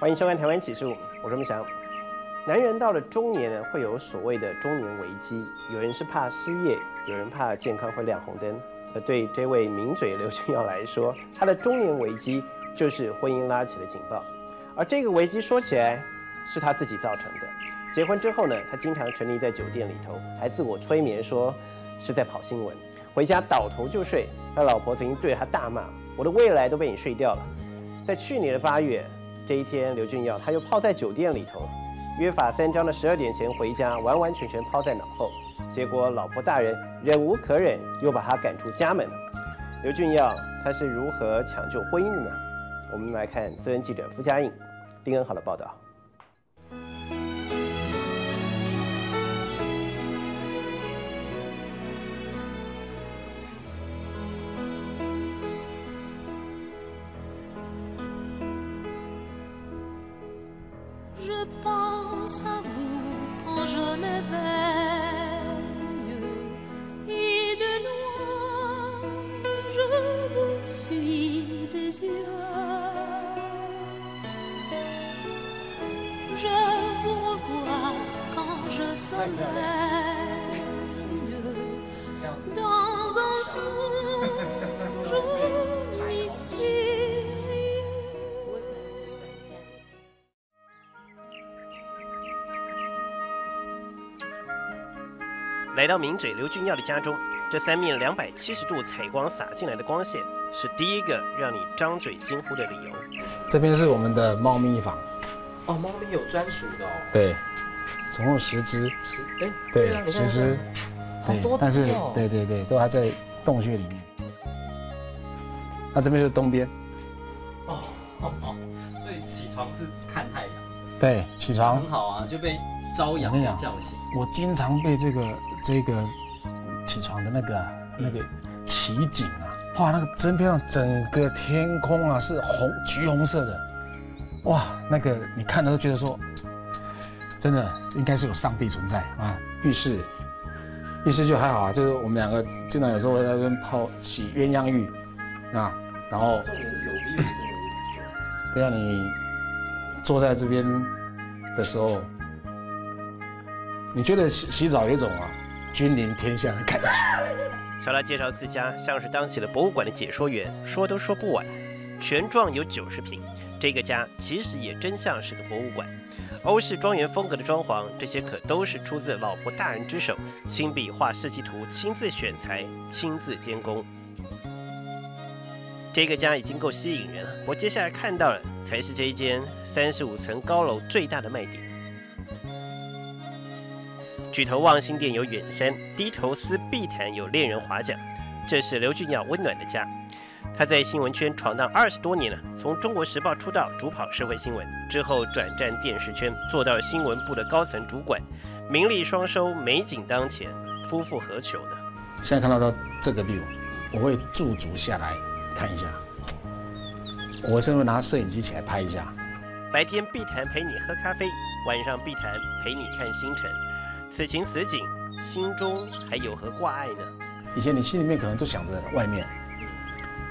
欢迎收看《台湾启示录》，我是梦祥。男人到了中年呢，会有所谓的中年危机，有人是怕失业，有人怕健康会亮红灯。而对这位名嘴刘俊耀来说，他的中年危机就是婚姻拉起了警报。而这个危机说起来是他自己造成的。结婚之后呢，他经常沉溺在酒店里头，还自我催眠说是在跑新闻。回家倒头就睡，他老婆曾经对他大骂：“我的未来都被你睡掉了。”在去年的八月这一天，刘俊耀他又泡在酒店里头。约法三章的十二点前回家，完完全全抛在脑后。结果老婆大人忍无可忍，又把他赶出家门。刘俊耀他是如何抢救婚姻的呢？我们来看资深记者傅佳颖、丁恩好的报道。来到名嘴刘俊耀的家中，这三面两百七十度采光洒进来的光线，是第一个让你张嘴惊呼的理由。这边是我们的猫咪房。哦，猫咪有专属的哦。对，总共十只。十哎，对，十只。对，但是对对对，都还在洞穴里面。那这边是东边。哦哦哦，所以起床是看太阳。对，起床很好啊，就被朝阳叫醒。我经常被这个。这个起床的那个那个奇景啊，哇，那个真漂亮，整个天空啊是红橘红色的，哇，那个你看了都觉得说，真的应该是有上帝存在啊。浴室，浴室就还好啊，就是我们两个经常有时候在那边泡洗鸳鸯浴啊，然后重点是有浴，真的不错。对啊，你坐在这边的时候，你觉得洗洗澡有一种啊。君临天下的感觉。乔拉介绍自家像是当起了博物馆的解说员，说都说不完。全幢有九十平，这个家其实也真像是个博物馆。欧式庄园风格的装潢，这些可都是出自老婆大人之手，亲笔画设计图，亲自选材，亲自监工。这个家已经够吸引人了，我接下来看到的才是这一间三十五层高楼最大的卖点。举头望新店有远山，低头思碧潭有恋人划桨。这是刘俊耀温暖的家。他在新闻圈闯荡二十多年了，从中国时报出道，主跑社会新闻，之后转战电视圈，做到新闻部的高层主管，名利双收，美景当前，夫复何求呢？现在看到到这个 view，我会驻足下来看一下，我甚至会拿摄影机起来拍一下。白天碧潭陪你喝咖啡，晚上碧潭陪你看星辰。此情此景，心中还有何挂碍呢？以前你心里面可能就想着外面，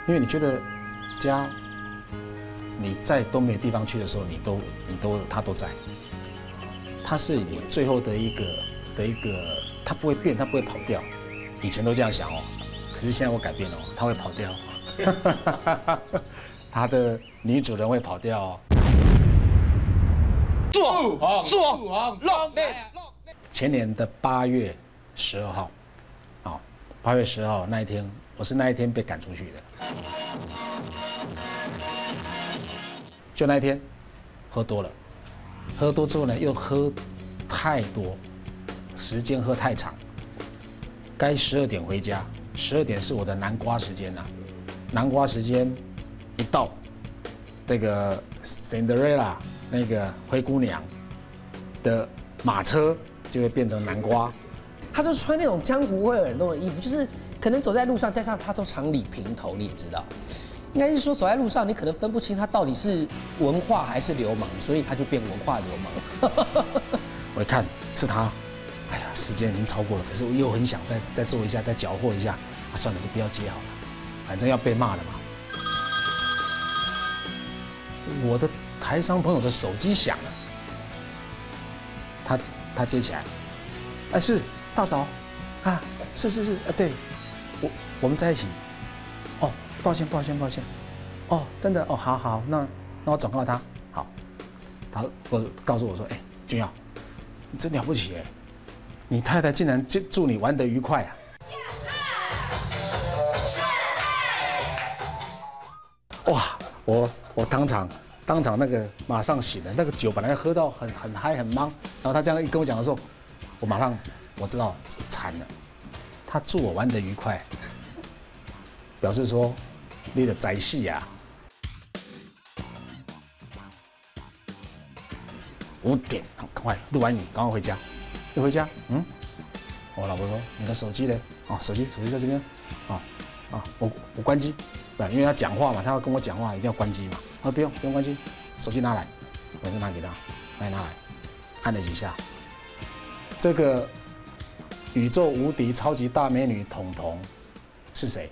因为你觉得家，你在都没有地方去的时候，你都你都他都在，他是你最后的一个的一个，他不会变，他不会跑掉。以前都这样想哦，可是现在我改变了，他会跑掉，他的女主人会跑掉哦。坐好，坐好，落内。前年的八月十二号，好，八月十号那一天，我是那一天被赶出去的。就那一天，喝多了，喝多之后呢，又喝太多，时间喝太长。该十二点回家，十二点是我的南瓜时间呐。南瓜时间一到，这个 Cinderella 那个灰姑娘的马车。就会变成南瓜，他就穿那种江湖味很浓的衣服，就是可能走在路上，加上他都常理平头，你也知道，应该是说走在路上，你可能分不清他到底是文化还是流氓，所以他就变文化流氓。我一看是他，哎呀，时间已经超过了，可是我又很想再再做一下，再搅和一下，啊，算了，就不要接好了，反正要被骂了嘛。我的台商朋友的手机响了，他他接起来，哎是大嫂，啊是是是啊对，我们在一起，哦抱歉抱歉抱歉，哦真的？哦好好那那我转告他。好，他我告诉我说哎君耀，你真了不起哎，你太太竟然就祝你玩得愉快啊。哇！我我当场当场那个马上醒了，那个酒本来喝到很很嗨很忙，然后他这样一跟我讲的时候，我马上我知道惨了，他祝我玩得愉快，表示说你的宅戏呀。五点，赶快录完影，赶快回家，一回家，嗯，我老婆说你的手机呢？哦，手机手机在这边，啊啊，我我关机。对，因为他讲话嘛，他要跟我讲话，一定要关机嘛。啊不用，不用关机，手机拿来，我就拿给他，来拿来，按了几下。这个宇宙无敌超级大美女彤彤是谁？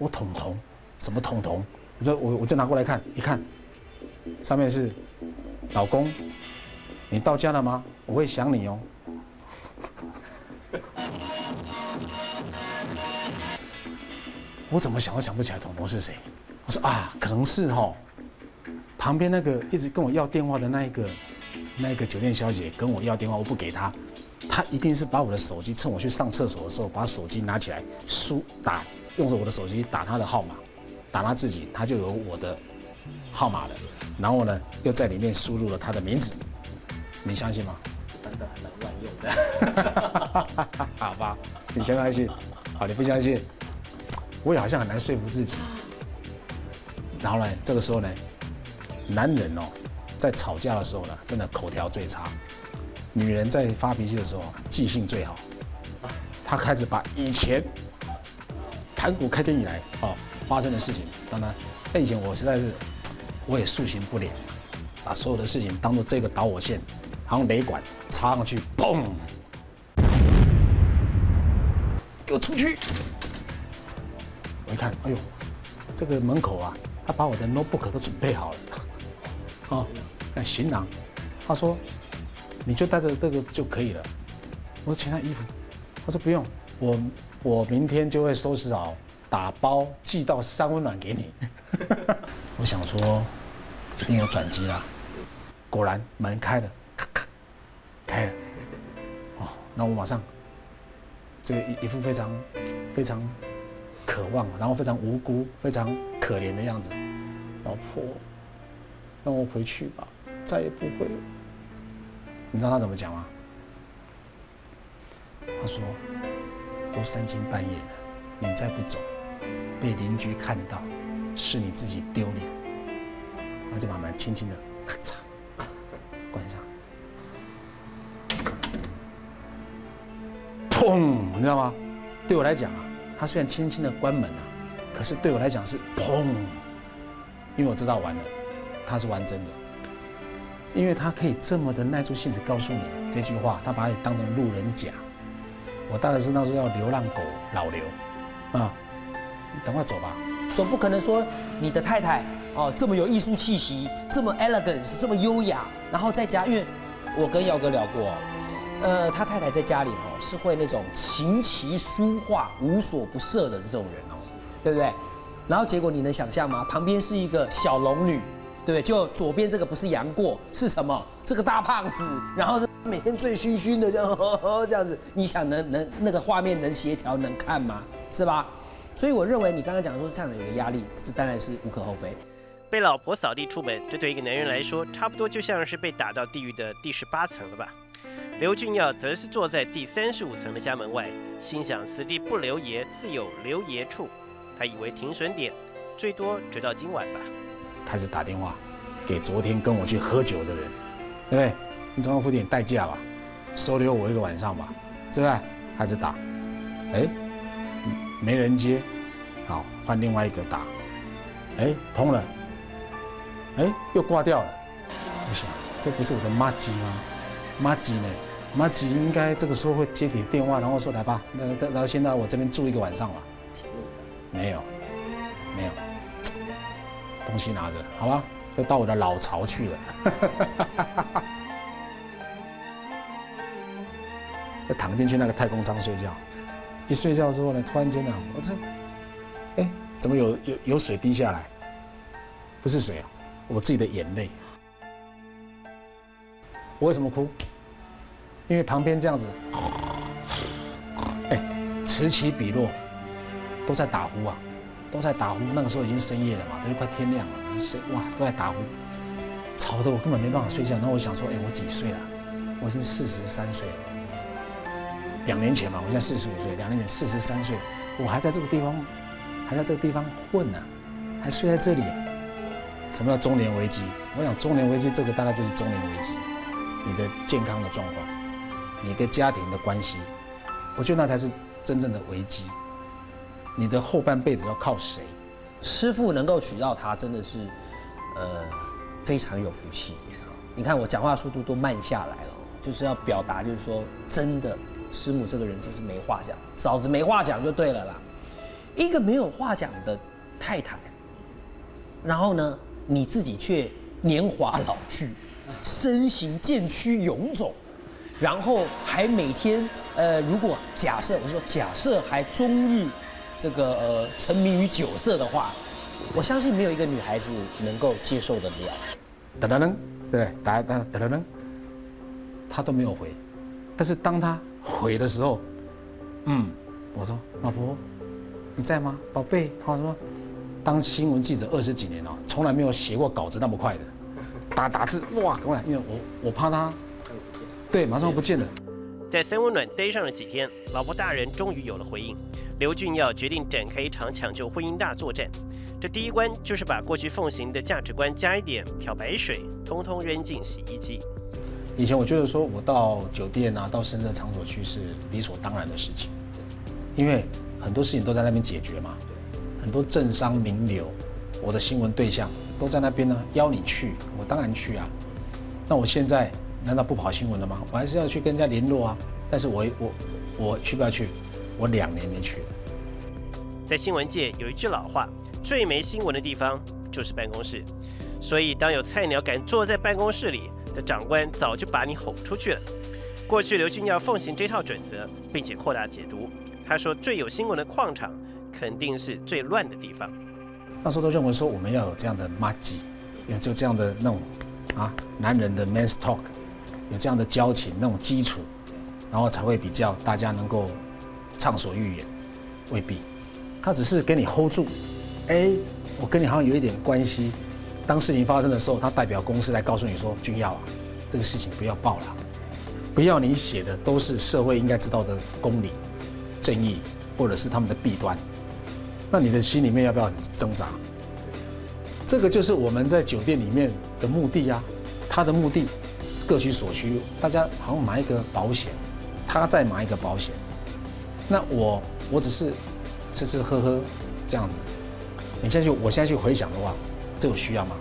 我彤彤，什么彤彤？我就我我就拿过来看，一看，上面是老公，你到家了吗？我会想你哦。我怎么想都想不起来彤彤是谁。我说啊，可能是哈，旁边那个一直跟我要电话的那一个，那个酒店小姐跟我要电话，我不给她，她一定是把我的手机趁我去上厕所的时候，把手机拿起来输打，用着我的手机打他的号码，打他自己，他就有我的号码了。然后呢，又在里面输入了他的名字，你相信吗？真的很乱用的。好吧，你相信？好，你不相信？我也好像很难说服自己。然后呢，这个时候呢，男人哦，在吵架的时候呢，真的口条最差；女人在发脾气的时候，记性最好。他开始把以前盘古开天以来哦发生的事情，当然，那以前我实在是我也塑形不了，把所有的事情当做这个导火线，好像雷管插上去，嘣，给我出去！我一看，哎呦，这个门口啊，他把我的 notebook 都准备好了，哦，那行囊，他说，你就带着这个就可以了。我说，其他衣服，他说不用，我我明天就会收拾好，打包寄到三温暖给你。我想说，一定有转机啦。果然门开了，咔咔，开了。哦，那我马上，这个一一副非常非常。渴望，然后非常无辜、非常可怜的样子。老婆，让我回去吧，再也不会了。你知道他怎么讲吗？他说：“都三更半夜了，你再不走，被邻居看到，是你自己丢脸。”他就把门轻轻的咔嚓关上。砰！你知道吗？对我来讲啊。他虽然轻轻的关门啊，可是对我来讲是砰，因为我知道完了，他是玩真的，因为他可以这么的耐住性子告诉你这句话，他把你当成路人甲，我大概是那时候要流浪狗老刘，啊，你赶快走吧，总不可能说你的太太哦这么有艺术气息，这么 elegant，这么优雅，然后在家，因为我跟耀哥聊过。呃，他太太在家里哦，是会那种琴棋书画无所不涉的这种人哦，对不对？然后结果你能想象吗？旁边是一个小龙女，对不对？就左边这个不是杨过是什么？这个大胖子，然后每天醉醺醺的这样 这样子，你想能能那个画面能协调能看吗？是吧？所以我认为你刚刚讲说这样的有个压力，这当然是无可厚非。被老婆扫地出门，这对一个男人来说，差不多就像是被打到地狱的第十八层了吧？刘俊耀则是坐在第三十五层的家门外，心想：“此地不留爷，自有留爷处。”他以为停损点最多直到今晚吧。开始打电话给昨天跟我去喝酒的人，对不对？你总要付点代价吧，收留我一个晚上吧，对不对？开始打，哎，没人接，好，换另外一个打，哎，通了，哎，又挂掉了。我想，这不是我的妈鸡吗？妈鸡呢？妈吉应该这个时候会接起电话，然后说：“来吧，那那然后先到我这边住一个晚上吧。”没有，没有，东西拿着，好吧，就到我的老巢去了。躺进去那个太空舱睡觉，一睡觉之后呢，突然间呢，我这，哎，怎么有有有水滴下来？不是水啊，我自己的眼泪。我为什么哭？因为旁边这样子，哎，此起彼落，都在打呼啊，都在打呼。那个时候已经深夜了嘛，都快天亮了，是哇，都在打呼，吵得我根本没办法睡觉。然后我想说，哎，我几岁了？我已经四十三岁了。两年前嘛，我现在四十五岁，两年前四十三岁，我还在这个地方，还在这个地方混呢，还睡在这里。什么叫中年危机？我想中年危机这个大概就是中年危机，你的健康的状况，你跟家庭的关系，我觉得那才是真正的危机。你的后半辈子要靠谁？师傅能够娶到她，真的是，呃，非常有福气。你看我讲话速度都慢下来了，就是要表达，就是说真的。师母这个人真是没话讲，嫂子没话讲就对了啦。一个没有话讲的太太，然后呢，你自己却年华老去，身形渐趋臃肿，然后还每天呃，如果假设我说假设还终日这个呃沉迷于酒色的话，我相信没有一个女孩子能够接受得了。噔噔噔，对，打打噔噔噔，他都没有回，但是当他。回的时候，嗯，我说老婆，你在吗，宝贝？他说，当新闻记者二十几年了，从来没有写过稿子那么快的，打打字哇，赶快，因为我我怕他，对，马上不见了。在三温暖待上了几天，老婆大人终于有了回应。刘俊耀决定展开一场抢救婚姻大作战。这第一关就是把过去奉行的价值观加一点漂白水，通通扔进洗衣机。以前我觉得说，我到酒店啊，到深圳场所去是理所当然的事情，因为很多事情都在那边解决嘛。很多政商名流，我的新闻对象都在那边呢，邀你去，我当然去啊。那我现在难道不跑新闻了吗？我还是要去跟人家联络啊。但是我我我去不要去？我两年没去了。在新闻界有一句老话，最没新闻的地方就是办公室。所以当有菜鸟敢坐在办公室里，的长官早就把你吼出去了。过去刘俊耀奉行这套准则，并且扩大解读。他说，最有新闻的矿场，肯定是最乱的地方。那时候都认为说，我们要有这样的 m a g i 有就这样的那种啊，男人的 man's talk，有这样的交情那种基础，然后才会比较大家能够畅所欲言。未必，他只是给你 hold 住。哎，我跟你好像有一点关系。当事情发生的时候，他代表公司来告诉你说：“君耀啊，这个事情不要报了，不要你写的都是社会应该知道的公理、正义，或者是他们的弊端。那你的心里面要不要挣扎？这个就是我们在酒店里面的目的呀。他的目的各取所需，大家好像买一个保险，他再买一个保险。那我我只是吃吃喝喝这样子。你现在去，我现在去回想的话。”这有需要吗？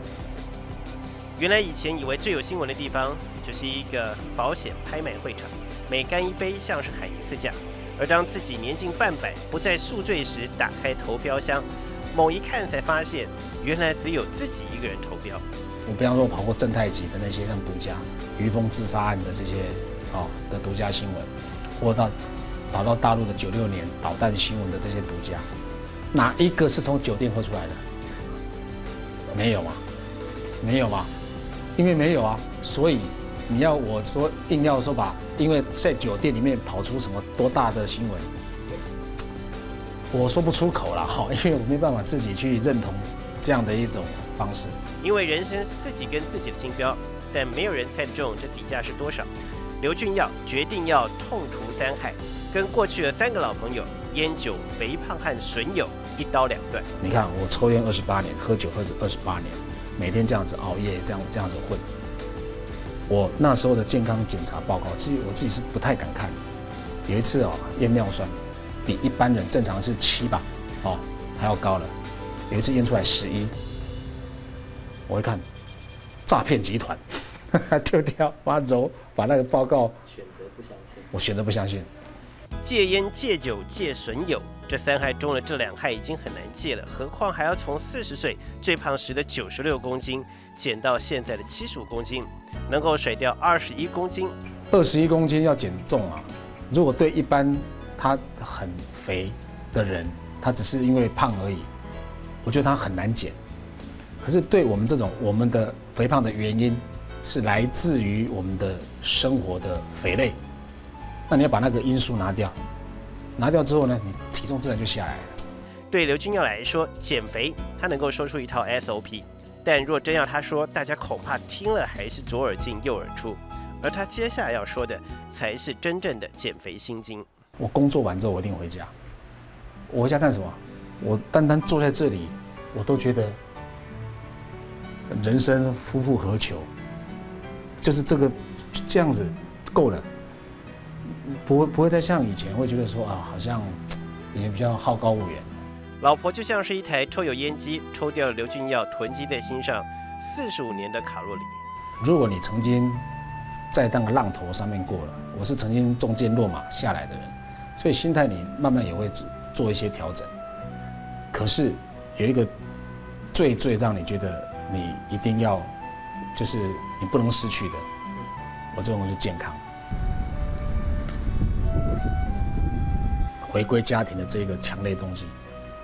原来以前以为最有新闻的地方，就是一个保险拍卖会场，每干一杯像是喊一次价。而当自己年近半百，不再宿醉时，打开投标箱，猛一看才发现，原来只有自己一个人投标。我比方说跑过正太级的那些像独家于峰自杀案的这些哦的独家新闻，或到跑到大陆的九六年导弹新闻的这些独家，哪一个是从酒店喝出来的？没有吗？没有吗？因为没有啊，所以你要我说硬要说把，因为在酒店里面跑出什么多大的新闻，我说不出口了哈，因为我没办法自己去认同这样的一种方式。因为人生是自己跟自己的竞标，但没有人猜得中这底价是多少。刘俊耀决定要痛除三害，跟过去的三个老朋友烟酒、肥胖和损友。一刀两断。你看，我抽烟二十八年，喝酒喝二十八年，每天这样子熬夜，这样这样子混。我那时候的健康检查报告，其实我自己是不太敢看。有一次哦，验尿酸比一般人正常是七吧，哦还要高了。有一次验出来十一，我一看，诈骗集团，丢掉，把揉把那个报告选择不相信。我选择不相信。戒烟、戒酒、戒损友，这三害中的这两害已经很难戒了，何况还要从四十岁最胖时的九十六公斤减到现在的七十五公斤，能够甩掉二十一公斤。二十一公斤要减重啊！如果对一般他很肥的人，他只是因为胖而已，我觉得他很难减。可是对我们这种，我们的肥胖的原因是来自于我们的生活的肥类，那你要把那个因素拿掉，拿掉之后呢，你体重自然就下来了。对刘君耀来说，减肥他能够说出一套 SOP，但若真要他说，大家恐怕听了还是左耳进右耳出。而他接下来要说的，才是真正的减肥心经。我工作完之后，我一定回家。我回家干什么？我单单坐在这里，我都觉得人生夫复何求？就是这个这样子够了，不会不会再像以前会觉得说啊，好像以前比较好高骛远。老婆就像是一台抽油烟机，抽掉了刘俊耀囤积在心上四十五年的卡路里。如果你曾经在那个浪头上面过了，我是曾经中箭落马下来的人，所以心态你慢慢也会做一些调整。可是有一个最最让你觉得你一定要，就是你不能失去的，我这种是健康，回归家庭的这个强烈动机，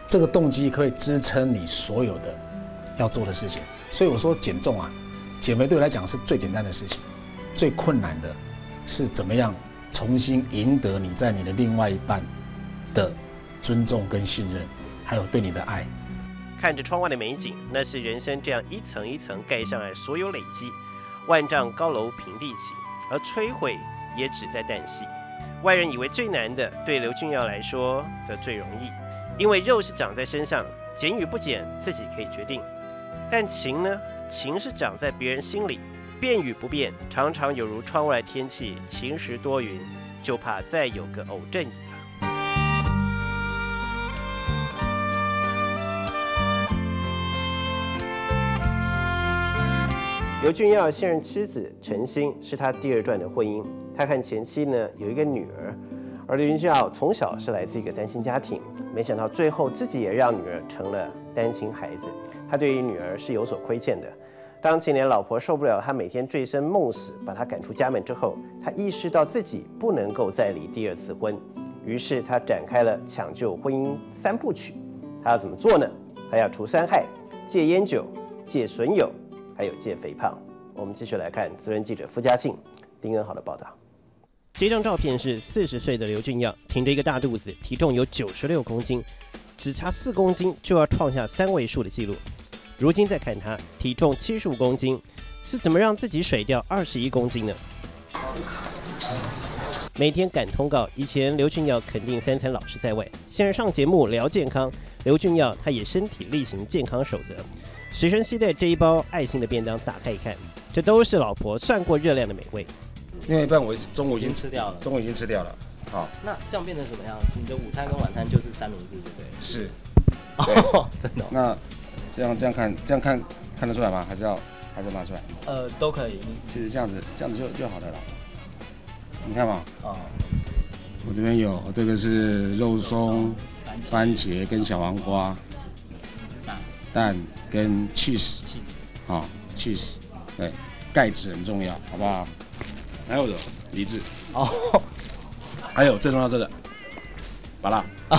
这个动机可以支撑你所有的要做的事情。所以我说减重啊，减肥对我来讲是最简单的事情，最困难的是怎么样重新赢得你在你的另外一半的尊重跟信任。还有对你的爱，看着窗外的美景，那是人生这样一层一层盖上来所有累积，万丈高楼平地起，而摧毁也只在旦夕。外人以为最难的，对刘俊耀来说则最容易，因为肉是长在身上，减与不减自己可以决定。但情呢？情是长在别人心里，变与不变，常常有如窗外天气晴时多云，就怕再有个偶阵雨。刘俊耀现任妻子陈欣是他第二段的婚姻。他和前妻呢有一个女儿，而刘俊耀从小是来自一个单亲家庭，没想到最后自己也让女儿成了单亲孩子。他对于女儿是有所亏欠的。当前年老婆受不了他每天醉生梦死，把他赶出家门之后，他意识到自己不能够再离第二次婚，于是他展开了抢救婚姻三部曲。他要怎么做呢？他要除三害：戒烟酒、戒损友。还有戒肥胖，我们继续来看资深记者傅家庆、丁恩豪的报道。这张照片是四十岁的刘俊耀，挺着一个大肚子，体重有九十六公斤，只差四公斤就要创下三位数的记录。如今再看他，体重七十五公斤，是怎么让自己甩掉二十一公斤呢？每天赶通告，以前刘俊耀肯定三餐老是在外，现在上节目聊健康，刘俊耀他也身体力行健康守则。随身携带这一包爱心的便当，打开一看，这都是老婆算过热量的美味。另外一半我中午已经吃掉了，中午已经吃掉了。好，那这样变成什么样？你的午餐跟晚餐就是三明治，对不对？是。哦，真的。那这样这样看，这样看看得出来吗？还是要还是拿出来？呃，都可以。其实这样子这样子就就好了啦。你看嘛。哦。我这边有，这个是肉松、番茄跟小黄瓜。蛋跟 cheese，cheese，好，cheese，对，钙质很重要，好不好？还有的梨子，哦，还有最重要这个，芭拉，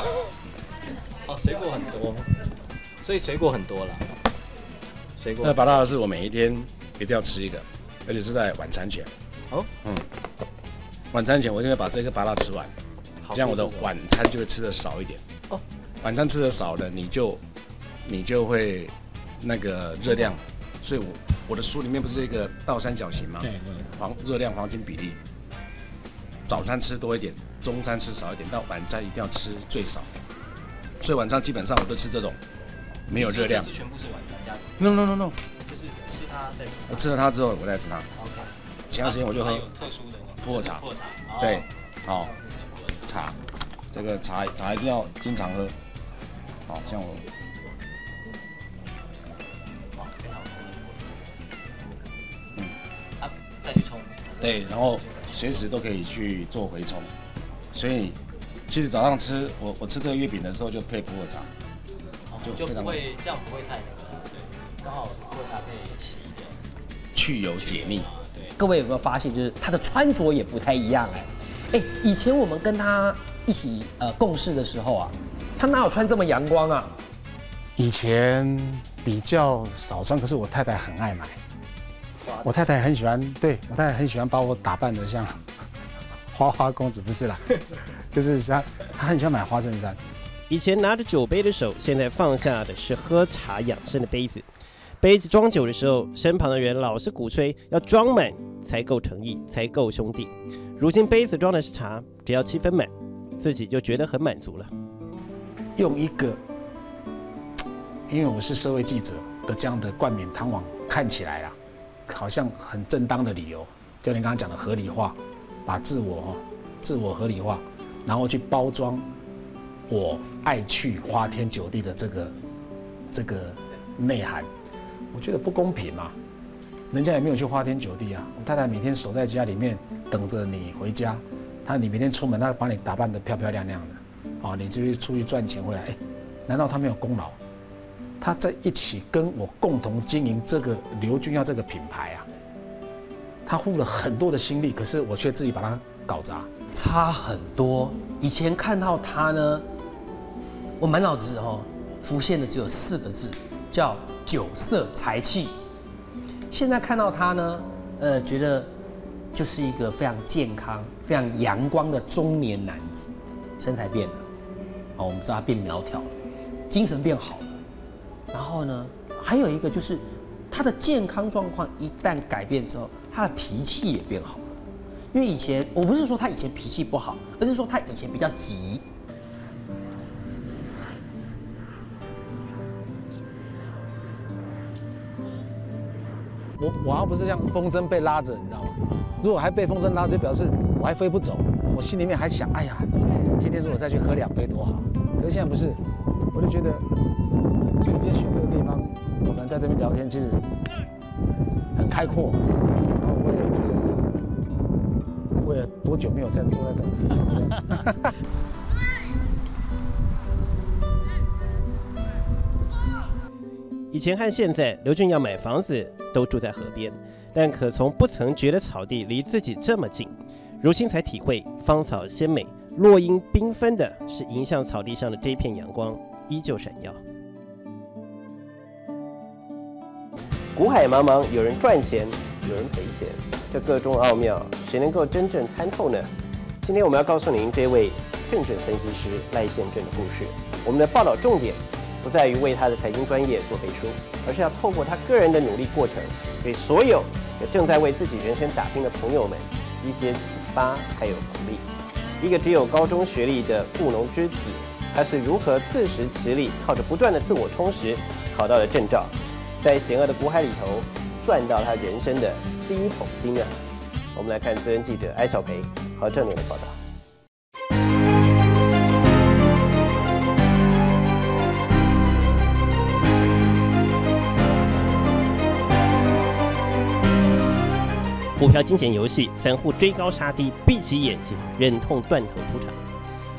哦，水果很多，所以水果很多了，水果。那芭拉是我每一天一定要吃一个，而且是在晚餐前。哦，嗯，晚餐前我就会把这个芭拉吃完，这样我的晚餐就会吃的少一点。哦，晚餐吃的少了，你就。你就会那个热量，所以我我的书里面不是一个倒三角形吗？对对。黄热量黄金比例，早餐吃多一点，中餐吃少一点，到晚餐一定要吃最少。所以晚上基本上我都吃这种没有热量。是全部是晚餐加？No No No No，就是吃它再吃。我吃了它之后，我再吃它。OK。其他时间我就喝特殊的普洱茶。普洱茶。对，好。茶，这个茶茶一定要经常喝。好像我。再去冲，对，然后随时都可以去做回冲，所以其实早上吃我我吃这个月饼的时候就配普洱茶，就不会这样不会太那个，对，刚好喝茶可以洗一点，去油解腻。对，各位有没有发现，就是他的穿着也不太一样哎。哎，以前我们跟他一起呃共事的时候啊，他哪有穿这么阳光啊？以前比较少穿，可是我太太很爱买。我太太很喜欢，对我太太很喜欢把我打扮的像花花公子，不是啦，就是像她很喜欢买花衬衫。以前拿着酒杯的手，现在放下的是喝茶养生的杯子。杯子装酒的时候，身旁的人老是鼓吹要装满才够诚意，才够兄弟。如今杯子装的是茶，只要七分满，自己就觉得很满足了。用一个，因为我是社会记者的这样的冠冕堂皇，看起来啊，好像很正当的理由，就你刚刚讲的合理化，把自我自我合理化，然后去包装我爱去花天酒地的这个这个内涵，我觉得不公平嘛。人家也没有去花天酒地啊，我太太每天守在家里面等着你回家，她你每天出门，她把你打扮得漂漂亮亮的，啊，你就出去赚钱回来，哎，难道她没有功劳？他在一起跟我共同经营这个刘君耀这个品牌啊，他付了很多的心力，可是我却自己把它搞砸，差很多。以前看到他呢，我满脑子哦浮现的只有四个字，叫酒色财气。现在看到他呢，呃，觉得就是一个非常健康、非常阳光的中年男子，身材变了，哦，我们知道他变苗条了，精神变好了，然后呢，还有一个就是他的健康状况一旦改变之后，他的脾气也变好了，因为以前我不是说他以前脾气不好，而是说他以前比较急。我我要不是像风筝被拉着，你知道吗？如果还被风筝拉着，表示我还飞不走。我心里面还想，哎呀，今天如果再去喝两杯多好。可是现在不是，我就觉得，所以今天选这个地方，我们在这边聊天，其实很开阔。然后我也觉得，我也多久没有在坐在这里？以前和现在，刘俊要买房子都住在河边，但可从不曾觉得草地离自己这么近。如今才体会，芳草鲜美，落英缤纷的是迎向草地上的这片阳光，依旧闪耀。股海茫茫，有人赚钱，有人赔钱，这个中奥妙，谁能够真正参透呢？今天我们要告诉您这位证券分析师赖宪正的故事。我们的报道重点。不在于为他的财经专业做背书，而是要透过他个人的努力过程，给所有也正在为自己人生打拼的朋友们一些启发还有鼓励。一个只有高中学历的务农之子，他是如何自食其力，靠着不断的自我充实，考到了证照，在险恶的股海里头赚到他人生的第一桶金啊！我们来看资深记者艾小培和郑年的报道。股票金钱游戏，散户追高杀低，闭起眼睛，忍痛断头出场。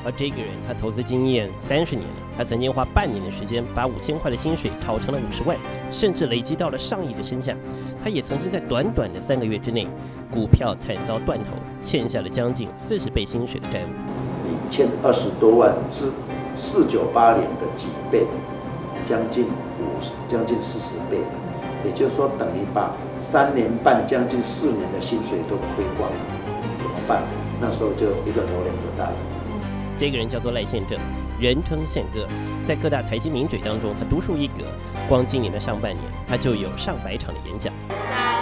而这个人，他投资经验三十年了，他曾经花半年的时间，把五千块的薪水炒成了五十万，甚至累积到了上亿的身价。他也曾经在短短的三个月之内，股票惨遭断头，欠下了将近四十倍薪水的债务。你欠二十多万是四九八年的几倍，将近五将近四十倍，也就是说等于把。三年半，将近四年的薪水都亏光了，怎么办？那时候就一个头两个大。这个人叫做赖宪正，人称宪哥，在各大财经名嘴当中，他独树一格。光今年的上半年，他就有上百场的演讲。三二，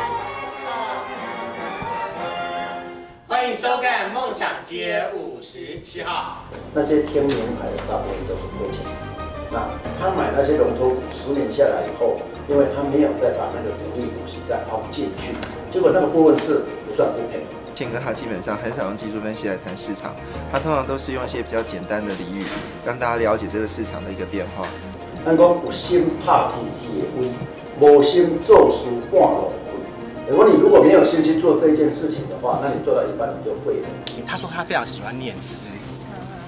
欢迎收看《梦想街五十七号》。那些天名牌的大部分都很亏钱。那他买那些龙头股，十年下来以后。因为他没有再把那个主力东西再放进去，结果那个部分是不赚不赔。宪哥他基本上很少用技术分析来谈市场，他通常都是用一些比较简单的俚语，让大家了解这个市场的一个变化。咱讲有心怕天地的威，无心做事半路亏。如果你如果没有心去做这一件事情的话，那你做到一半你就废了。他说他非常喜欢念诗，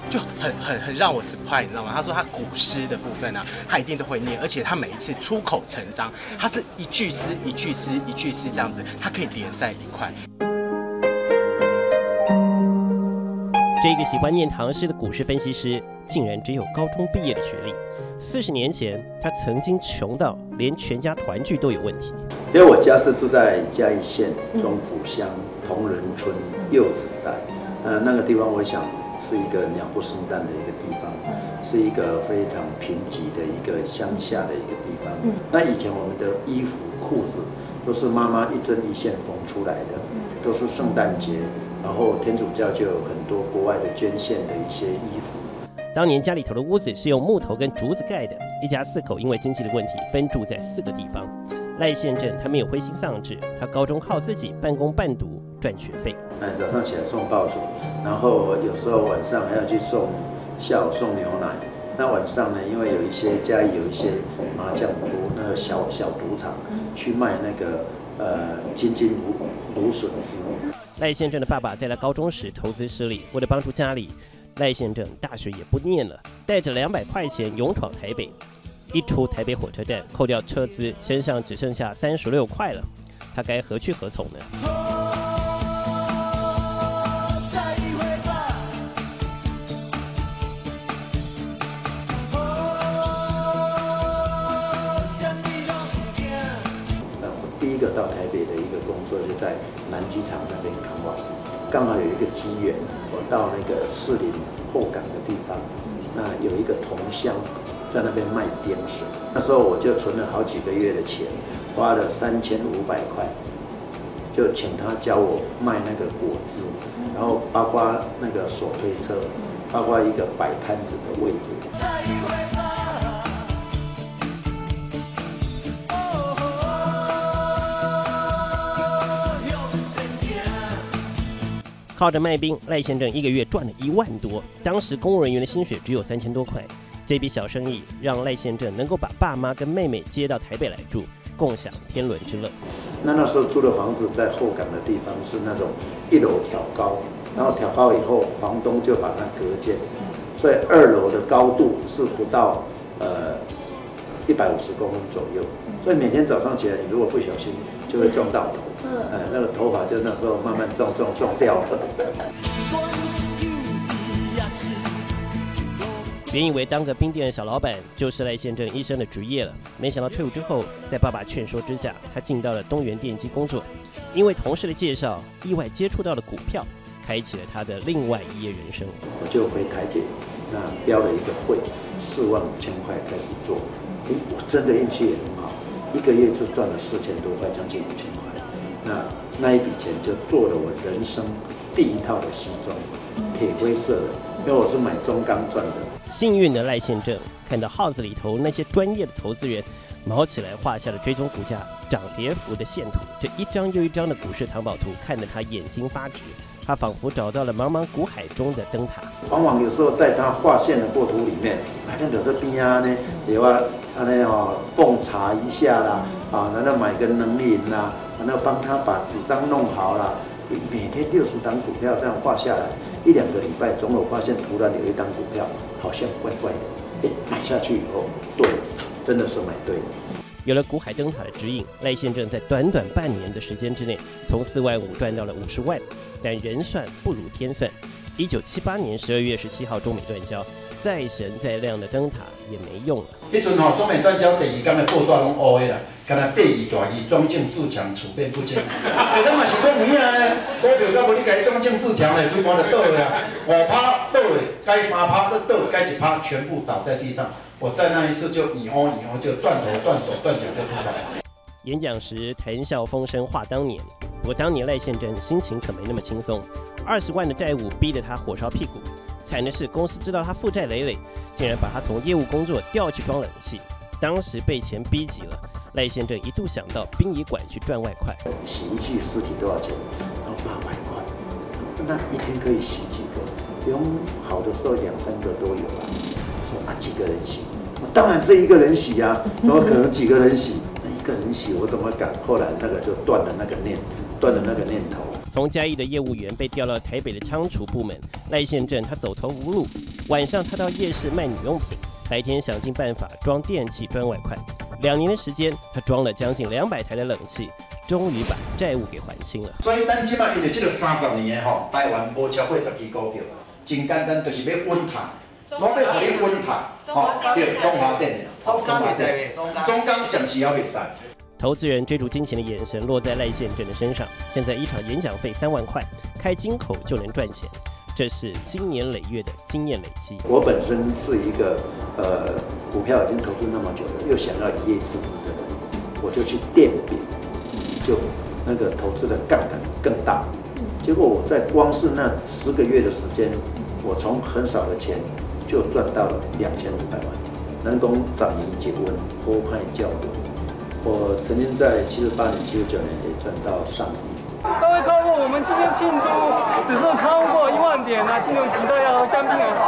就很很很让我 surprise，你知道吗？他说他古诗的部分呢、他一定都会念，而且他每一次出口成章，他是一句诗一句诗一句诗这样子，他可以连在一块。这个喜欢念唐诗的股市分析师，竟然只有高中毕业的学历。四十年前，他曾经穷到连全家团聚都有问题。因为我家是住在嘉义县中埔乡同仁村柚子寨，呃，那个地方我想是一个鸟不生蛋的一个地方，是一个非常贫瘠的一个乡下的一个地方。那以前我们的衣服裤子都是妈妈一针一线缝出来的，都是圣诞节，然后天主教就有很多国外的捐献的一些衣服。当年家里头的屋子是用木头跟竹子盖的，一家四口因为经济的问题分住在四个地方。赖宪正他没有灰心丧志，他高中靠自己半工半读赚学费。哎，早上起来送报纸，然后有时候晚上还要去送下午送牛奶。那晚上呢，因为有一些家里有一些麻将桌，那个小小赌场，去卖那个呃金金芦芦笋汁。赖先生的爸爸在他高中时投资失利，为了帮助家里，赖先生大学也不念了，带着两百块钱勇闯台北。一出台北火车站，扣掉车资，身上只剩下三十六块了。他该何去何从呢？呃，我第一个到台北的一个工作就在南机场那边扛瓦斯，刚好有一个机缘，我到那个士林后港的地方，那有一个同乡在那边卖边水，那时候我就存了好几个月的钱，花了三千五百块，就请他教我卖那个果汁，然后包括那个手推车，包括一个摆摊子的位置。靠着卖冰，赖宪正一个月赚了一万多。当时公务人员的薪水只有三千多块，这笔小生意让赖宪正能够把爸妈跟妹妹接到台北来住，共享天伦之乐。那那时候租的房子在后港的地方是那种一楼挑高，然后挑高以后，房东就把它隔间，所以二楼的高度是不到呃一百五十公分左右，所以每天早上起来，你如果不小心就会撞到头，呃，那个头发就那时候慢慢撞撞撞掉了。原以为当个冰店的小老板就是赖宪正一生的职业了，没想到退伍之后，在爸爸劝说之下，他进到了东元电机工作。因为同事的介绍，意外接触到了股票，开启了他的另外一页人生。我就回台北，那标了一个会，四万五千块开始做。诶，我真的运气也很好，一个月就赚了四千多块，将近五千块。那那一笔钱就做了我人生第一套的西装，铁灰色的，因为我是买中钢赚的。幸运的赖宪正看到号子里头那些专业的投资人毛起来画下了追踪股价涨跌幅的线图，这一张又一张的股市藏宝图看得他眼睛发直，他仿佛找到了茫茫股海中的灯塔。往往有时候在他画线的过图里面，哎，那有的边啊呢，也要啊呢哦奉茶一下啦，啊，然后买个能饮啦，然后帮他把纸张弄好了。每天六十档股票这样画下来，一两个礼拜，总有发现突然有一档股票好像怪怪的，哎，买下去以后，对，真的是买对了。有了股海灯塔的指引，赖宪正在短短半年的时间之内，从四万五赚到了五十万。但人算不如天算，一九七八年十二月十七号中美断交，再神再亮的灯塔也没用了。迄阵吼，中美断交第二天的报纸拢乌的啦，敢那八字大字庄正自强，处变不惊。哎，咱嘛是讲有影呢，股票到无你家庄正自强嘞，规盘就倒的啊，五趴倒的，该三趴都倒，该一趴全部倒在地上。我在那一次就以后以后就断头断手断脚就出来了。演讲时谈笑风生话当年，不过当年赖宪正心情可没那么轻松，二十万的债务逼得他火烧屁股。惨的是公司知道他负债累累，竟然把他从业务工作调去装冷气。当时被钱逼急了，赖先正一度想到殡仪馆去赚外快。洗一具尸体多少钱？然后八百块，那一天可以洗几个？不用好的时候两三个都有啊。说啊几个人洗？我当然是一个人洗啊，怎么可能几个人洗？那一个人洗我怎么敢？后来那个就断了那个念，断了那个念头。从嘉义的业务员被调到台北的仓储部门，赖宪正他走投无路，晚上他到夜市卖女用品，白天想尽办法装电器赚外快。两年的时间，他装了将近两百台的冷气，终于把债务给还清了。所以咱即摆因为这个三十年的吼，台湾无超过十支股票，真简单，就是要稳赚，我要互你稳赚，吼，对，中华电的，中华电，中钢暂时也袂使。投资人追逐金钱的眼神落在赖宪正的身上。现在一场演讲费三万块，开金口就能赚钱，这是经年累月的经验累积。我本身是一个呃股票已经投资那么久了，又想要一夜致富的人，我就去垫饼，就那个投资的杠杆更大。结果我在光是那十个月的时间，我从很少的钱就赚到了两千五百万。能讲十年结婚，好派教育。我曾经在七十八年、七十九年也赚到上亿。各位客户，我们今天庆祝指数超过一万点啊！金融几个要香槟很好。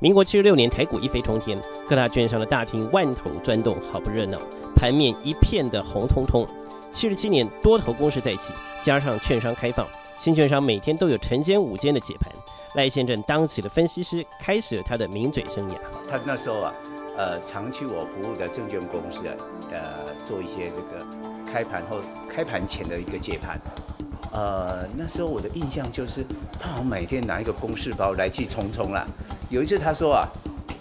民国七十六年台股一飞冲天，各大券商的大厅万头钻动，好不热闹，盘面一片的红彤彤。七十七年多头攻势再起，加上券商开放，新券商每天都有晨间、午间的解盘。赖先生当起了分析师，开始了他的名嘴生涯。他那时候啊。呃，常去我服务的证券公司，呃，做一些这个开盘后、开盘前的一个解盘。呃，那时候我的印象就是，他好像每天拿一个公事包来去匆匆啦。有一次他说啊，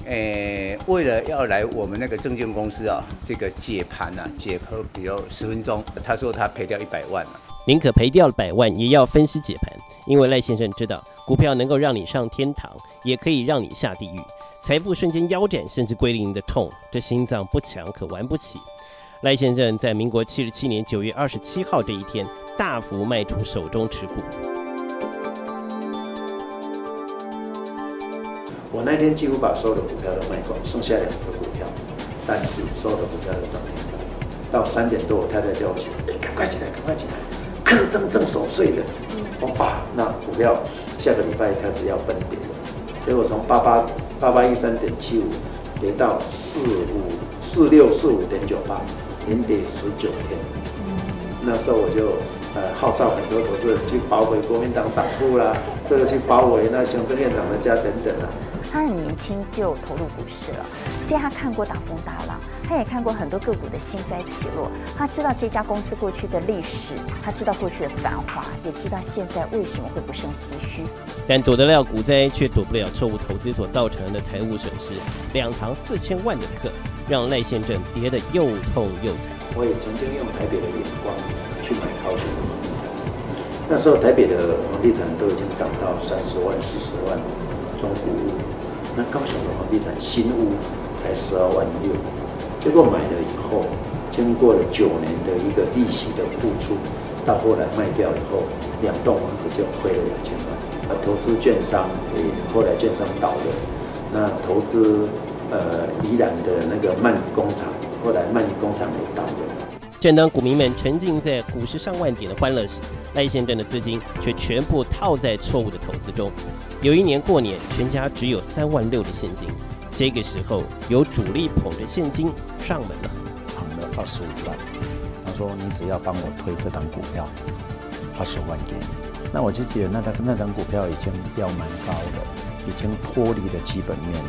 诶，为了要来我们那个证券公司啊，这个解盘啊，解剖比如十分钟，他说他赔掉一百万了。宁可赔掉了百万，也要分析解盘，因为赖先生知道，股票能够让你上天堂，也可以让你下地狱。财富瞬间腰斩，甚至归零的痛，这心脏不强可玩不起。赖先生在民国七十七年九月二十七号这一天，大幅卖出手中持股。我那天几乎把所有的股票都卖光，剩下两只股票，但是所有的股票都涨停板。到三点多，我太太叫我起来，赶快起来，赶快起来，课正正守岁了。我爸，那股票下个礼拜开始要崩跌了。结果从八八。八八一三点七五跌到四五四六四五点九八，连跌十九天。那时候我就呃号召很多投资人去包围国民党党部啦，这个去包围那行政院长的家等等啊。他很年轻就投入股市了，所以他看过大风大浪，他也看过很多个股的兴衰起落，他知道这家公司过去的历史，他知道过去的繁华，也知道现在为什么会不胜唏嘘。但躲得了股灾，却躲不了错误投资所造成的财务损失。两堂四千万的课，让赖先正跌得又痛又惨。我也曾经用台北的眼光去买高雄的房地产，那时候台北的房地产都已经涨到三十万、四十万，中古屋。那高雄的房地产新屋才十二万六，结果买了以后，经过了九年的一个利息的付出，到后来卖掉以后，两栋房子就亏了两千万。啊，投资券商也后来券商倒了，那投资呃宜兰的那个曼工厂，后来曼工厂也倒了。正当股民们沉浸在股市上万点的欢乐时，赖先生的资金却全部套在错误的投资中。有一年过年，全家只有三万六的现金。这个时候，有主力捧着现金上门了，捧了二十五万。他说：“你只要帮我推这档股票，二十万给你。”那我就觉得那档那档股票已经要蛮高的，已经脱离了基本面。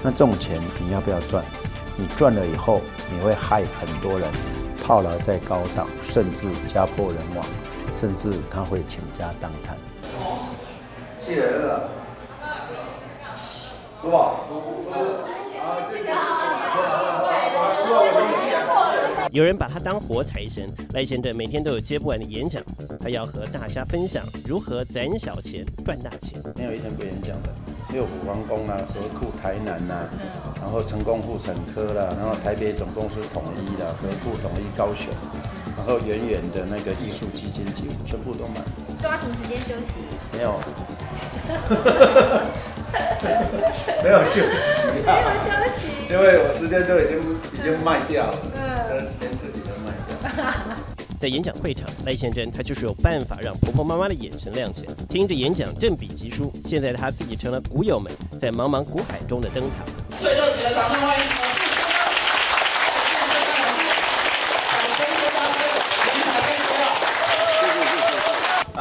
那这种钱你要不要赚？你赚了以后，你会害很多人套牢在高档，甚至家破人亡，甚至他会倾家荡产。谢谢了，好不。有人把他当活财神，赖先生每天都有接不完的演讲，他要和大家分享如何攒小钱赚大钱。没有一天不演讲的，六虎王宫啦，河库台南啦，然后成功妇产科啦，然后台北总公司统一啦，河库统一高雄，然后远远的那个艺术基金几乎全部都满。抓什么时间休息？没有。没有休息，没有休息，因为我时间都已经已经卖掉了，嗯，连自己都卖掉。在演讲会场，赖先生他就是有办法让婆婆妈妈的眼神亮起来，听着演讲振笔疾书。现在他自己成了股友们在茫茫股海中的灯塔。最热情的掌声欢迎！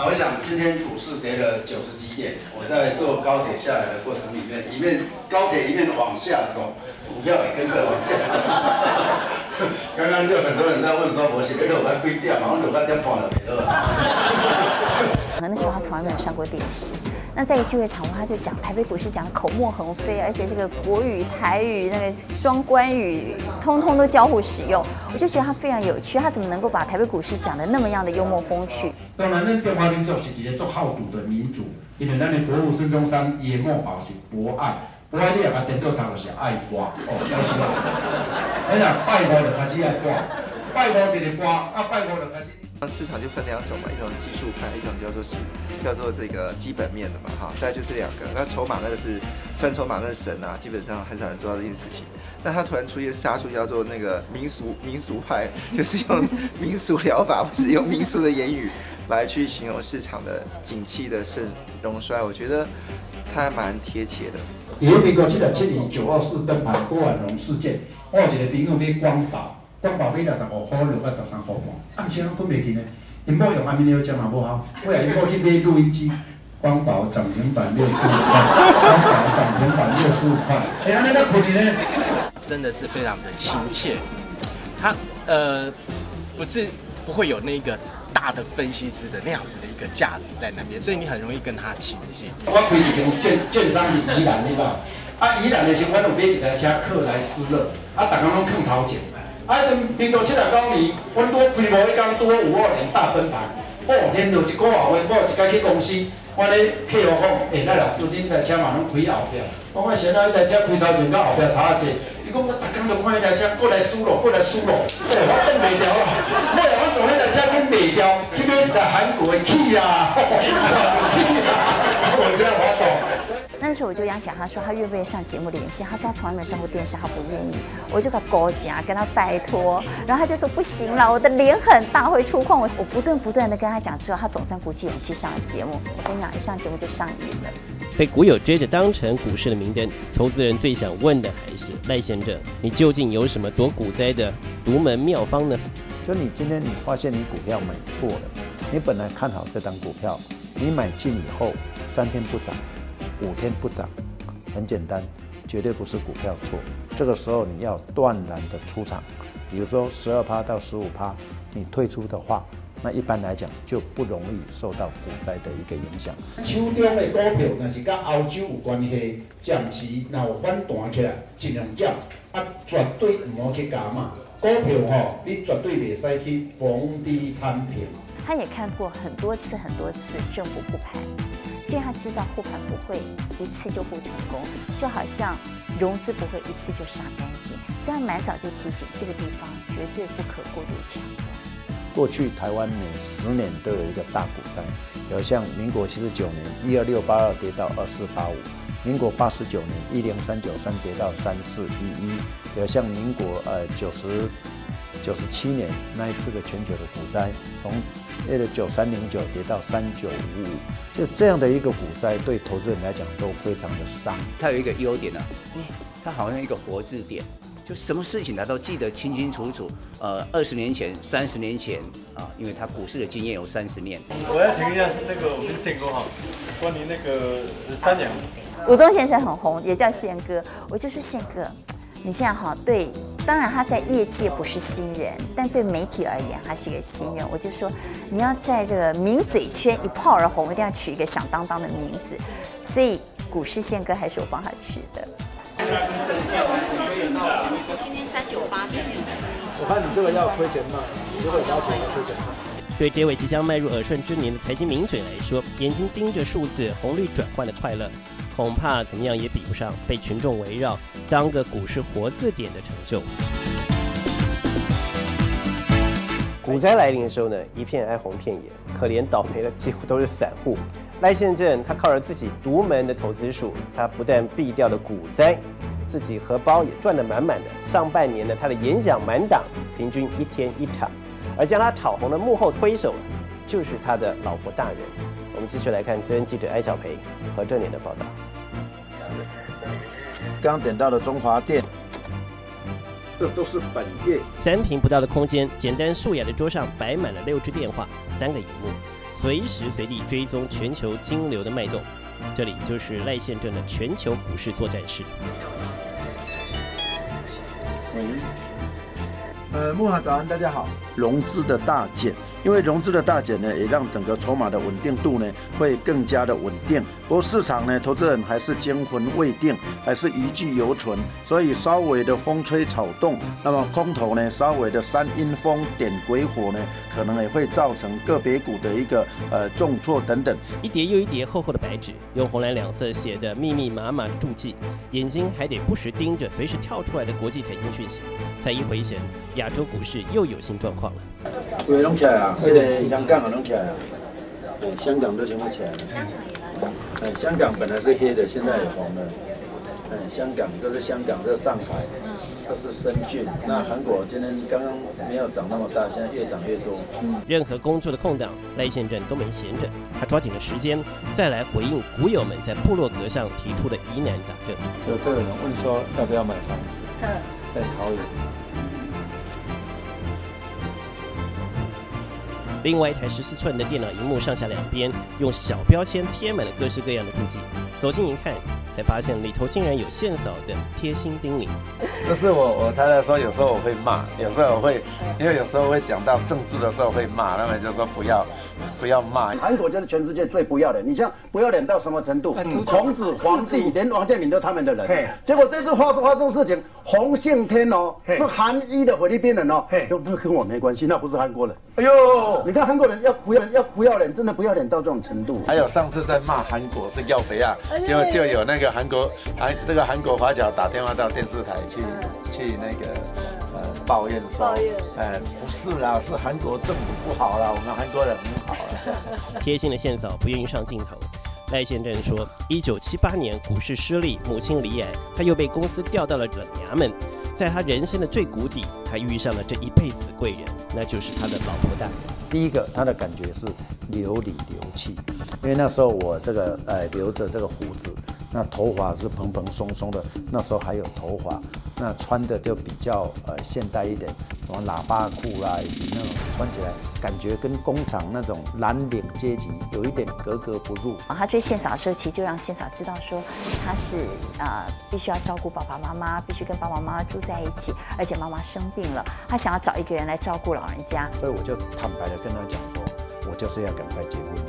我想今天股市跌了九十几点，我在坐高铁下来的过程里面，一面高铁一面往下走，股票也跟着往下走。刚刚就很多人在问说，我写个头发贵掉，马上头发掉跑了没了。那时候他从来没有上过电视。那在一聚会场合，他就讲台北股市讲的口沫横飞，而且这个国语、台语那个双关语，通通都交互使用。我就觉得他非常有趣，他怎么能够把台北股市讲的那么样的幽默风趣？当然，咱中华民族是一个做好赌的民族，因为咱的国父孙中山伊的目标是博爱，博爱你也把颠倒当就是爱国哦，要是啦。哎呀，拜五就开始爱博，拜五直直博，啊拜五就开始。市场就分两种嘛，一种技术派，一种叫做是叫做这个基本面的嘛，哈，大概就这两个。那筹码那个是算筹码那是神啊，基本上很少人做到这件事情。但他突然出现杀出叫做那个民俗民俗派，就是用民俗疗法，不是用民俗的言语来去形容市场的景气的盛荣衰，我觉得他还蛮贴切的。二民国七十七年九二四登盘郭婉容事件，我有一个朋友买光宝。光宝买六十五块，六百十三块半，啊，毋是拢吞袂去呢。因某用安眠药食嘛无效，我也因某去买录音机，光宝涨停板六十五块，光宝涨停板六十五块，哎，安尼那可怜呢？真的是非常的亲切，他呃不是不会有那个大的分析师的那样子的一个架子在那边，所以你很容易跟他亲近。我开一间券券商是宜兰的吧？啊，宜兰的时候，我有买一台车克莱斯勒，啊，大家拢看头前。啊！等民国七十九年，阮拄规模一工拄五二零大分盘，哦，连着一个月后，我一家去公司，我咧客户讲，诶，赖老师，恁台车嘛拢开后壁，我讲先啊，迄台车开头前到后壁查下者，伊讲我逐工都看迄台车过来输咯，过来输咯，哦，我等袂掉啦，我我从迄台车去卖掉，去买一台韩国的去啊，去啊，我这样我懂。那时候我就邀请他说他愿不愿意上节目连线，他说他从来没有上过电视，他不愿意。我就给他高价跟他拜托，然后他就说不行了，我的脸很大会出框。我我不断不断的跟他讲之后，他总算鼓起勇气上了节目。我跟你讲，一上节目就上瘾了。被股友追着当成股市的明灯，投资人最想问的还是赖先生，你究竟有什么躲股灾的独门妙方呢？就你今天你发现你股票买错了，你本来看好这档股票，你买进以后三天不涨。五天不涨，很简单，绝对不是股票错。这个时候你要断然的出场，比如说十二趴到十五趴，你退出的话，那一般来讲就不容易受到股灾的一个影响。手中的股票那是跟欧洲有关系，暂时若有反弹起来，尽量减，啊，绝对唔好去加码。股票吼，你绝对袂使去逢低摊平。他也看过很多次很多次政府护盘。所以他知道护盘不会一次就护成功，就好像融资不会一次就杀干净。所以他蛮早就提醒这个地方绝对不可过度抢。过去台湾每十年都有一个大股灾，有像民国七十九年一二六八二跌到二四八五，民国八十九年一零三九三跌到三四一一，有像民国呃九十九十七年那一次的全球的股灾，从那个九三零九跌到三九五五，就这样的一个股灾，对投资人来讲都非常的伤。它有一个优点呢，它好像一个活字典，就什么事情它都记得清清楚楚。呃，二十年前、三十年前啊，因为它股市的经验有三十年。我要请问一下那个我们宪哥哈，关于那个三娘。吴宗先生很红，也叫宪哥，我就是宪哥。你现在哈对，当然他在业界不是新人，但对媒体而言，他是一个新人。我就说，你要在这个名嘴圈一炮而红，一定要取一个响当当的名字。所以股市宪哥还是我帮他取的。我今天三九八点六四一。我看你这个要亏钱吗？如果要钱要亏钱吗？对这位即将迈入耳顺之年的财经名嘴来说，眼睛盯着数字红绿转换的快乐。恐怕怎么样也比不上被群众围绕当个股市活字典的成就。股灾来临的时候呢，一片哀鸿遍野，可怜倒霉的几乎都是散户。赖宪正他靠着自己独门的投资术，他不但避掉了股灾，自己荷包也赚得满满的。上半年呢，他的演讲满档，平均一天一场，而将他炒红的幕后推手，就是他的老婆大人。我们继续来看资深记者艾小培和这年的报道。刚点到的中华店，这都是本业。三平不到的空间，简单素雅的桌上摆满了六只电话、三个荧幕。随时随地追踪全球金流的脉动。这里就是赖宪正的全球股市作战室。呃，木华早安，大家好。融资的大减，因为融资的大减呢，也让整个筹码的稳定度呢会更加的稳定。不过市场呢，投资人还是惊魂未定，还是余悸犹存，所以稍微的风吹草动，那么空头呢稍微的三阴风点鬼火呢，可能也会造成个别股的一个呃重挫等等。一叠又一叠厚厚的白纸，用红蓝两色写的密密麻麻的注记，眼睛还得不时盯着随时跳出来的国际财经讯息，才一回神，亚洲股市又有新状况了。对，拢起来啊！那个香港也拢起来啊！对，香港都全部起来了。哎，香港本来是黑的，现在也红了。哎，香港都是香港，这是上海，这是深圳。那韩国今天刚刚没有涨那么大，现在越涨越多。任何工作的空档，赖先生都没闲着，他抓紧了时间，再来回应股友们在部落格上提出的疑难杂症。有客人问说要不要买房子，在桃园。另外一台十四寸的电脑荧幕上下两边用小标签贴满了各式各样的注记，走近一看，才发现里头竟然有线嫂的贴心叮咛。就是我我太太说，有时候我会骂，有时候我会，因为有时候会讲到政治的时候会骂，那么就说不要不要骂。韩国就是全世界最不要脸，你像不要脸到什么程度？孔子、皇帝连王建民都他们的人，结果这次发生发生事情，洪信天哦是韩裔的菲律宾人哦，又那跟我没关系，那不是韩国人。哎呦，你看韩国人要不要要不要脸，真的不要脸到这种程度。还有上次在骂韩国是要肥啊，就就有那个韩国韩这个韩国华侨打电话到电视台去去那个呃抱怨说，呃不是啦，是韩国政府不好啦，我们韩国人很好啦。贴心的线嫂不愿意上镜头。赖先生说，一九七八年股市失利，母亲离癌，他又被公司调到了冷衙门。在他人生的最谷底，他遇上了这一辈子的贵人，那就是他的老婆大人。第一个，他的感觉是流里流气，因为那时候我这个呃留着这个胡子。那头发是蓬蓬松松的，那时候还有头发，那穿的就比较呃现代一点，什么喇叭裤啦，以及那种穿起来感觉跟工厂那种蓝领阶级有一点格格不入。啊他追线嫂的时候，其实就让线嫂知道说他是啊必须要照顾爸爸妈妈，必须跟爸爸妈妈住在一起，而且妈妈生病了，他想要找一个人来照顾老人家。所以我就坦白的跟他讲说，我就是要赶快结婚的。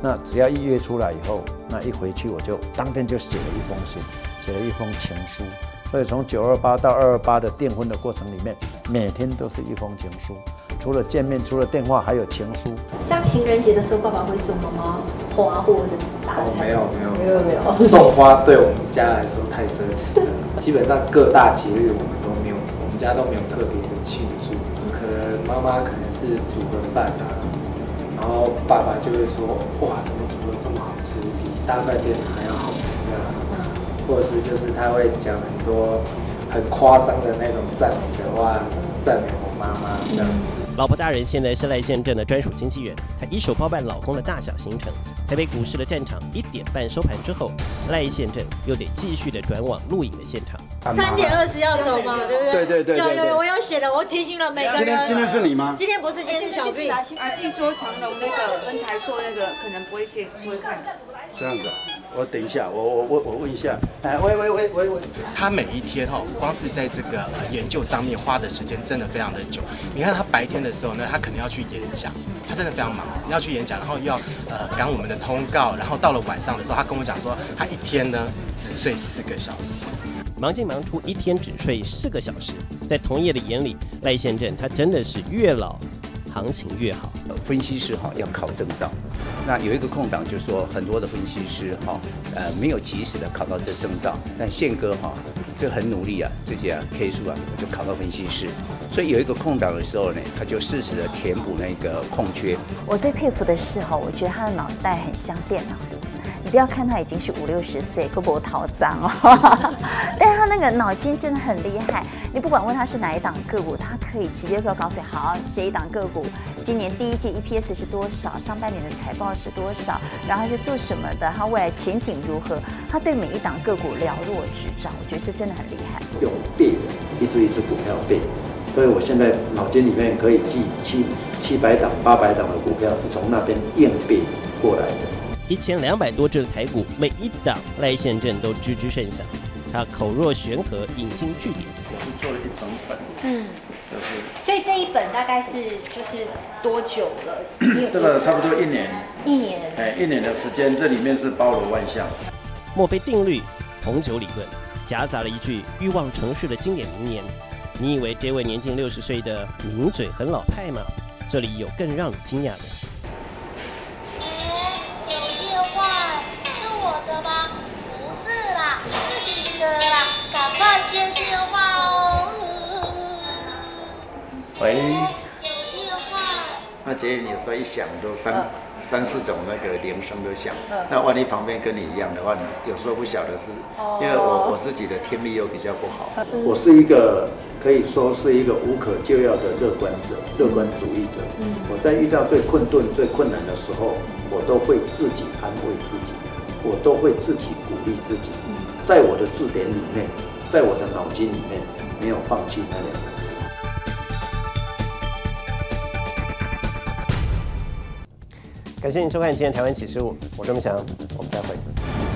那只要一约出来以后，那一回去我就当天就写了一封信，写了一封情书。所以从九二八到二二八的订婚的过程里面，每天都是一封情书。除了见面，除了电话，还有情书。像情人节的时候，爸爸会送妈妈花或者大哦，没有没有没有没有。送花对我们家来说太奢侈了。基本上各大节日我们都没有，我们家都没有特别的庆祝。可能妈妈可能是煮个饭啊。然后爸爸就会说：“哇，怎么煮的这么好吃，比大饭店还要好吃啊！”或者是就是他会讲很多很夸张的那种赞美的话，赞美我妈妈这样子。老婆大人现在是赖宪正的专属经纪人，她一手包办老公的大小行程。台北股市的战场一点半收盘之后，赖宪正又得继续的转往录影的现场。三点二十要走吗，对不对？对对对有有有，我有写的，我提醒了每个人。今天今天是你吗？今天不是，今天是小俊。阿静说长隆那个跟台硕那个可能不会先不会看。这样子，我等一下，我我我我问一下。哎，喂喂喂喂喂。他每一天哈，光是在这个研究上面花的时间真的非常的久。你看他白天的时候呢，他肯定要去演讲，他真的非常忙，要去演讲，然后要呃赶我们的通告，然后到了晚上的时候，他跟我讲说，他一天呢只睡四个小时。忙进忙出，一天只睡四个小时，在同业的眼里，赖先生他真的是越老行情越好。分析师哈要考证照，那有一个空档，就说很多的分析师哈呃没有及时的考到这证照，但宪哥哈就很努力啊，这些啊 K 数啊就考到分析师，所以有一个空档的时候呢，他就适时的填补那个空缺。我最佩服的是哈，我觉得他的脑袋很像电脑。你不要看他已经是五六十岁，胳膊逃脏哦，但他那个脑筋真的很厉害。你不管问他是哪一档个股，他可以直接就告诉你：好，这一档个股今年第一季 EPS 是多少，上半年的财报是多少，然后是做什么的，他未来前景如何，他对每一档个股了若指掌。我觉得这真的很厉害。用背，一只一只股票背，所以我现在脑筋里面可以记七七百档、八百档的股票是从那边硬币过来的。一千两百多只的台股，每一档赖宪正都知之甚详。他口若悬河，引经据典。我是做了一整本，嗯，就是所以这一本大概是就是多久了？这个差不多一年，一年。哎，一年的时间，这里面是包罗万象。墨菲定律、红酒理论，夹杂了一句欲望城市的经典名言。你以为这位年近六十岁的名嘴很老派吗？这里有更让你惊讶的。电话哦。喂，有电话。那姐你有时候一响都三、嗯。三四种那个铃声都响，嗯。那万一旁边跟你一样的话，你有时候不晓得是，哦。因为我我自己的听力又比较不好，嗯。我是一个可以说是一个无可救药的乐观者、乐观主义者。嗯。我在遇到最困顿、最困难的时候，我都会自己安慰自己，我都会自己鼓励自己。在我的字典里面，在我的脑筋里面，没有放弃那两个字。感谢您收看今天台湾启示录，我是钟祥，我们再会。